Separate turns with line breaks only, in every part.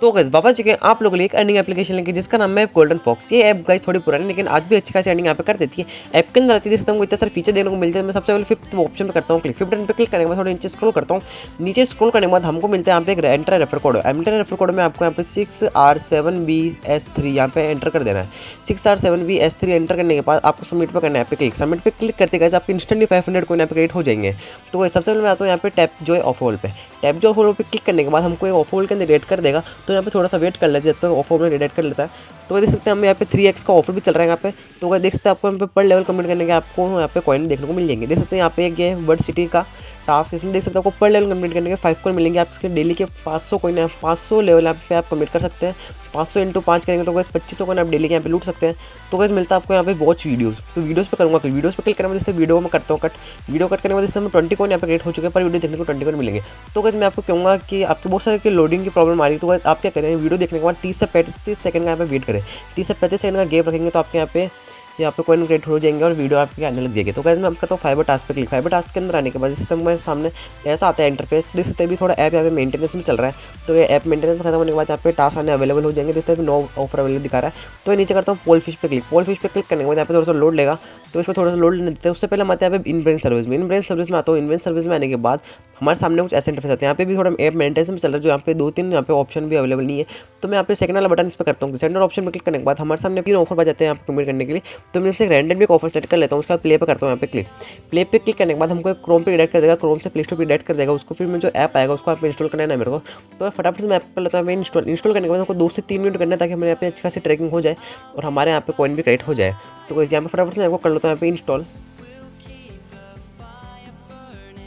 तो गैस बाबा जी के आप लोगों के लिए एक अर्निंग एप्लीकेशन लेंगे, जिसका नाम है गोल्डन फॉक्स ये ऐप गाइस थोड़ी पुरानी, लेकिन आज भी अच्छी खासी अर्निंग यहाँ पे कर देती है। ऐप के अंदर आती है इतना सारे फीचर देने को मिलते हैं। मैं सबसे पहले फिफ्थ ऑप्शन पर करता हूँ क्लिक फिफ्थ पे क्लिक करने के बाद थोड़ा नीचे स्क्रॉल करता हूँ। नीचे स्क्रॉल करने के बाद हमको मिलता है यहाँ पे एक enter refer code enter refer code में आपको यहाँ पे six R seven B S three यहाँ पे एंटर कर देना है। Six R seven B S three enter करने के बाद आपको सबमिट पर करना है पे क्लिक सबमिट पर क्लिक करते गए आपके इंस्टेंटली फाइव हंड्रेड कोइन यहाँ पे क्रिएट हो जाएँगे। तो सबसे पहले मैं आता हूँ यहाँ पे टैप जो है ऑफ़ होल पे। टैप जो ऑफ़ होल पे क्लिक करने के बाद हमको एक ऑफ़ होल के अंदर रेट कर देगा। तो यहाँ पे थोड़ा सा वेट कर लेते हैं, जब तक ऑफ़र में रिडेट कर लेता है। तो देख सकते हैं, हम यहाँ पे थ्री एक्स का ऑफ़र भी चल रहा है यहाँ पे। तो देख सकते हैं, आपको यहाँ पे पर लेवल कमेंट करने के आपको यहाँ पे कॉइन देखने को मिल जाएँगे। देख सकते हैं, यहाँ पे एक वर्ड सिटी का टास्क इसमें देख सकते हैं पर लेवल कंप्लीट करने के फाइव कॉइन मिलेंगे। आप इसके डेली के 500 कॉइन है 500 लेवल यहाँ पे आप कंप्लीट कर सकते हैं। 500 सौ इंटू पाँच करेंगे तो गैस पच्चीस सौ कॉइन आप डेली के यहाँ पे लूट सकते हैं। तो गैस मिलता है आपको यहाँ पे वॉच वीडियोस तो वीडियोस पे करूँगा वीडियोस पे क्लिक करने में जैसे वीडियो में करता हूँ कट वीडियो कट करने में जैसे हम ट्वेंटी कॉइन यहाँ पे क्रिएट हो चुके हैं, पर वीडियो देखने को ट्वेंटी कॉइन मिलेंगे। तो गैस मैं आपको कहूँगा कि आपके बहुत सारे लोडिंग की प्रॉब्लम आ रही है। तो आप क्या करें वीडियो देखने के बाद तीस से पैंतीस सेकंड का यहाँ पे वेट करें। तीस से पैंतीस सेकंड का गेप रखेंगे तो आपके यहाँ पे यहाँ पे कोइन क्रिएट हो जाएँगे और वीडियो आपके आने लग जाएगी। तो कैसे मैं करता हूँ फाइबर टास्क पे क्लिक फाइबर टास्क के अंदर आने के बाद जैसे तो मेरे सामने ऐसा आता है इंटरफेस तो देख सकते हैं थोड़ा ऐप यहाँ पे मेंटेनेंस में चल रहा है। तो ये ऐप मेंटेनेंस खत्म होने के बाद यहाँ पे टास्क आने अवेलेबल हो जाएँगे। हैं नो ऑफ़र अवेलेबल दिखा रहा है। तो नीचे करता हूँ पोल फ़िश पे क्लिक पोल फ़िश पे क्लिक करने के बाद यहाँ पे थोड़ा सा लोड लेगा। तो इसको थोड़ा सा लोड लेने देते हैं। उससे पहले हैं यहाँ पे इनब्रेन सर्विस में। इनब्रेन सर्विस में आता हूँ। इन इनब्रेन सर्विस में आने के बाद हमारे सामने कुछ ऐसे इंटरफेस आते हैं यहाँ पे भी थोड़ा ऐप मेंटेनेंस में चल रहा है जो यहाँ पे दो तीन यहाँ पे ऑप्शन भी अवेलेबल नहीं है तो मैं यहाँ पे सेकंड वाला बटन इस पर करता हूँ सेकंड ऑप्शन पर क्लिक करने के बाद हमारे सामने तीन ऑफ़र बजाते हैं यहाँ पे कंप्लीट करने के लिए तो मैं से रैंडम एक ऑफ़र सेट कर लेता हूँ उसका प्ले पर करता हूँ यहाँ पे क्लिक प्ले पे क्लिक करने के बाद हमको क्रोम पर डायरेक्ट कर देगा क्रोम से प्ले स्टोर पर डायरेक्ट कर देगा उसको फिर मैं जो ऐप आएगा उसको आप इंस्टॉल करना है मेरे को तो फटाफट से मैं ऐप कर लेता हूँ इंस्टॉल इंस्टॉल करने के बाद हमको दो से तीन मिनट करना है ताकि हमारे यहाँ पे अच्छी खासी ट्रैकिंग हो जाए और हमारे यहाँ पे कॉइन भी क्रेडिट हो जाए तो यहाँ पे फटाफट से आपको कर लेता हूँ यहाँ पे इंस्टॉल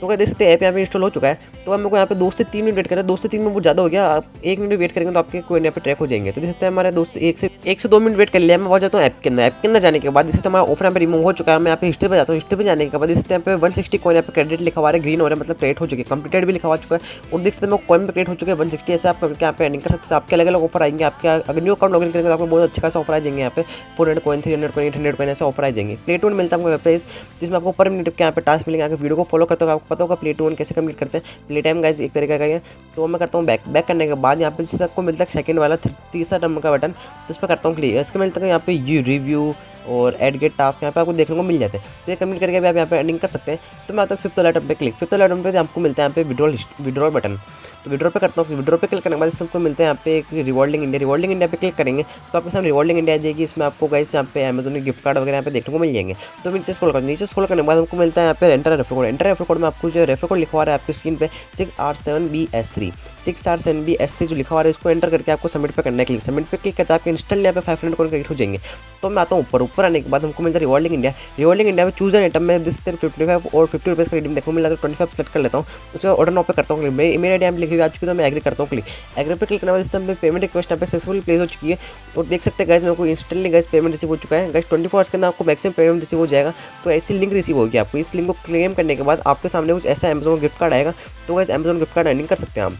तो क्या देख सकते हैं ऐप यहाँ पे इंस्टॉल हो चुका है। तो हम को यहाँ पे दो से तीन मिनट वेट करें दो से तीन मिनट बहुत ज़्यादा हो गया। आप एक मिनट वेट करेंगे तो आपके कोई यहाँ पे ट्रैक हो जाएँगे। तो हैं हमारे दोस्त एक से एक से दो मिनट वेट कर लिया, मैं बहुत जाता हूँ ऐप के अंदर ऐप के अंदर जाने के बाद, जैसे हमारा ऑफ़र यहाँ पे रिमूव हो चुका है, मैं यहाँ पे हिस्ट्री पर जाता हूँ। हिस्ट्री पर जाने के बाद, जैसे यहाँ पे वन सिक्सटी कॉइन यहाँ पे क्रेडिट लिखा हुआ है ग्रीन हो रहा है मतलब क्रेडिट हो चुकी है। कंप्लीटेड भी लिखा हुआ चुका है। और देख सकते हैं कॉइन पर क्रेडिट हो चुके हैं वन सिक्सटी ऐसे आप करके यहाँ पे एंडिंग कर सकते हैं। आपके अलग अलग ऑफ़र आएँगे। आपके अगर न्यू अकाउंट लॉगिन करेंगे तो आपको बहुत अच्छा खासा ऑफ़र आ जाएँगे यहाँ पे। Four hundred coin three hundred coin eight hundred coin ऐसे ऑफ़र आ जाएँगे। प्ले टून मिलता है आपको जिसमें आपको पर मिनट के यहाँ पे टास्क मिलेंगे। अगर वीडियो को फॉलो करते हो, आपको पता होगा प्ले टून कैसे कंप्लीट करते हैं। प्ले टाइम गाइज़ एक तरीके का तो मैं करता हूँ बैक बैक करने के बाद यहाँ पे जिससे आपको मिलता है सेकंड वाला तीसरा नंबर का बटन तो इस पर करता हूँ क्लियर इसके मिलता है यहाँ पे यू रिव्यू और एड गेट टास्क यहाँ पे आपको देखने को मिल जाते हैं। तो ये कंप्लीट करके भी आप यहाँ पे एडिंग कर सकते हैं। तो मैं आता हूँ फिफ्थ वाला पे क्लिक फिफ्थ वाला पे आपको मिलता है यहाँ पे विड्रॉल विड्रॉल बटन तो विड्रॉ पे करता हूँ। विड्रॉ पे क्लिक करने के बाद इसमें आपको मिलते हैं यहाँ पे एक रिवॉल्डिंग इंडिया रिवॉल्डिंग इंडिया पे क्लिक करेंगे तो आपके सामने रिवॉल्डिंग इंडिया आ जाएगी। इसमें आपको गाइस यहाँ पे अमेजोन के गिफ्ट कार्ड वगैरह यहाँ पे देखने को मिल जाएँगे। तो नीचे स्क्रॉल कर। नीचे स्क्रॉल करने के बाद हमको मिलता है यहाँ पे enter refer code enter refer code में आपको जो रेफर कोड लिखवा हुआ है आपकी स्क्रीन पे six R seven B S three six R seven B S जो लिखा हुआ है, इसको एंटर करके आपको सबमिट पे करने के लिए सबमिट पे क्लिक करते हैं आपके इंस्टॉल यहाँ पे फाइव हंड्रेड कोड क्रेडिट हो जाएँगे। तो मैं आता हूँ ऊपर। ऊपर आने के बाद हमको मिलता है रिवॉल्डिंग इंडिया रिवॉल्डिंग इंडिया में चूज़ एन आइटम में दिस फिफ्टी फाइव और फिफ्टी रुपीज़ का रिडीम देखो, मिला तो ट्वेंटी फाइव सेलेक्ट कर लेता हूँ। उसके ऑर्डर नौ पे करता हूँ मेरी मेरी आइडिया में लिखी हुई आ चुकी तो मैं एग्री करता हूँ क्लिक एग्री पे क्लिक करने बाद पेमेंट रिक्वेस्ट यहाँ पे सक्सेसफुल प्लेस हो चुकी है। और देख सकते हैं गैस मेरे को इंस्टेंटली गैस पेमेंट रिसीव हो चुका है। गैस ट्वेंटी फोर्स के अंदर आपको मैक्सिमम पेमेंट रिसीव हो जाएगा। तो ऐसी लिंक रिसीव होगी आपको। इस लिंक को क्लेम करने के बाद आपके सामने कुछ ऐसा अमेजोन गिफ्ट कार्ड आएगा। तो guys Amazon gift card earning कर सकते हैं हम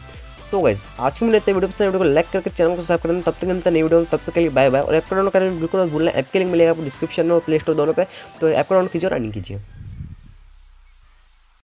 तो गाइस आज की मैंने वीडियो पसंद वीडियो को लाइक करके चैनल को सब्सक्राइब करना। तब तक मिलता नई वीडियो तब तक के लिए बाय बाय और ऐप डाउनलोड करना बिल्कुल भूलना। ऐप के लिंक मिलेगा आपको डिस्क्रिप्शन में और प्ले स्टोर दोनों पे। तो ऐप डाउनलोड कीजिए और रनिंग कीजिए।